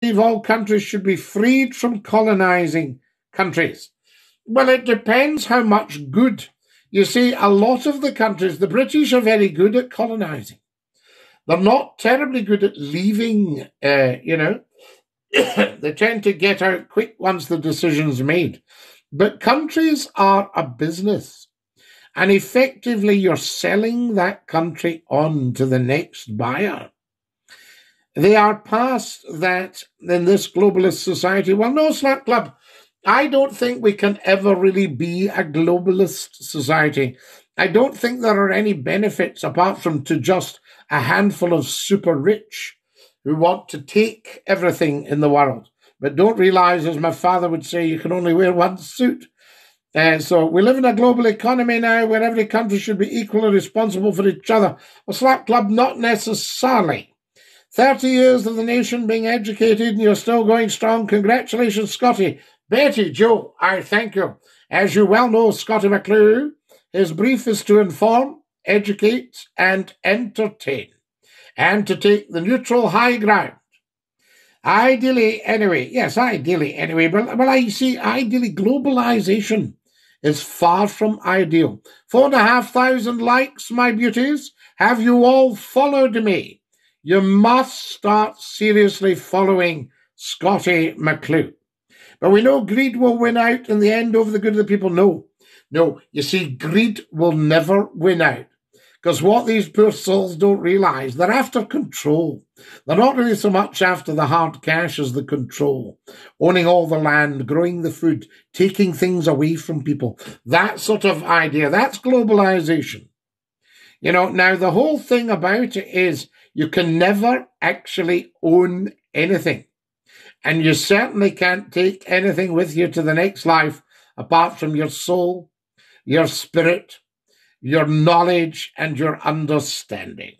believe all countries should be freed from colonizing countries. Well, it depends how much good. You see, a lot of the countries, the British are very good at colonizing. They're not terribly good at leaving, uh, you know. they tend to get out quick once the decision's made. But countries are a business. And effectively, you're selling that country on to the next buyer. They are past that in this globalist society. Well, no, Slap Club. I don't think we can ever really be a globalist society. I don't think there are any benefits apart from to just a handful of super rich who want to take everything in the world, but don't realize, as my father would say, you can only wear one suit. Uh, so we live in a global economy now where every country should be equally responsible for each other. A slap club, not necessarily. 30 years of the nation being educated and you're still going strong. Congratulations, Scottie. Betty, Joe, I thank you. As you well know, Scottie McClue, his brief is to inform, educate, and entertain, and to take the neutral high ground. Ideally, anyway, yes, ideally, anyway, but well, I see, ideally, globalization is far from ideal. Four and a half thousand likes, my beauties. Have you all followed me? You must start seriously following Scottie McClue. But we know greed will win out in the end over the good of the people. No, no. You see, greed will never win out. Because what these poor souls don't realize, they're after control. They're not really so much after the hard cash as the control. Owning all the land, growing the food, taking things away from people. That sort of idea, that's globalization. You know, now the whole thing about it is you can never actually own anything. And you certainly can't take anything with you to the next life apart from your soul, your spirit, your knowledge, and your understanding.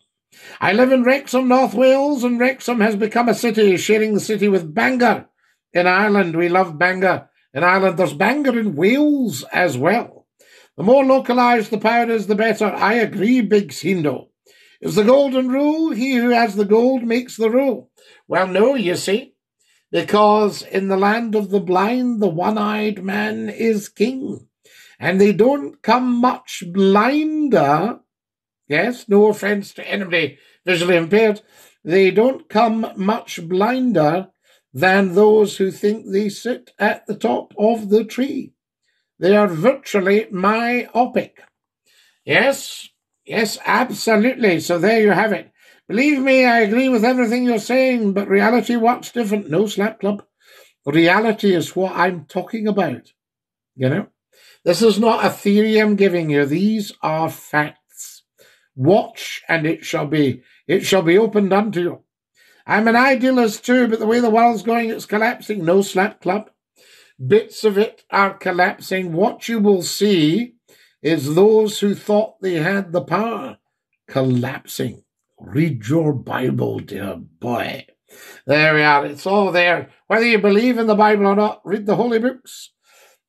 I live in Wrexham, North Wales, and Wrexham has become a city, sharing the city with Bangor. In Ireland, we love Bangor. In Ireland, there's Bangor in Wales as well. The more localized the power is, the better. I agree, Big Sindo. Is the golden rule, he who has the gold makes the rule? Well, no, you see, because in the land of the blind, the one eyed man is king. And they don't come much blinder. Yes, no offense to anybody visually impaired. They don't come much blinder than those who think they sit at the top of the tree. They are virtually myopic. Yes, Yes, absolutely. So there you have it. Believe me, I agree with everything you're saying, but reality works different. No slap club. Reality is what I'm talking about. You know? This is not a theory I'm giving you. These are facts. Watch and it shall be it shall be opened unto you. I'm an idealist too, but the way the world's going, it's collapsing. No slap club. Bits of it are collapsing. What you will see is those who thought they had the power collapsing. Read your Bible, dear boy. There we are. It's all there. Whether you believe in the Bible or not, read the holy books.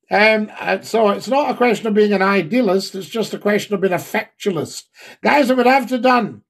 Um, and so it's not a question of being an idealist, it's just a question of being a factualist. Guys, I would have to done.